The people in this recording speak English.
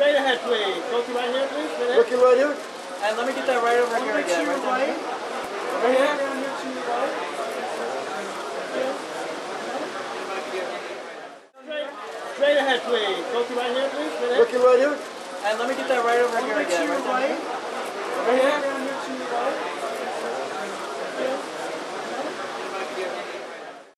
Straight ahead, please. Looking right here, please. Right ahead. Looking right here? And let me get that right over here Over again. Right down right. here. Right here. Down here to your right. Straight, straight ahead, please. Looking right here, please. Straight. Looking right here? And let me get that right over here again. Right here. right.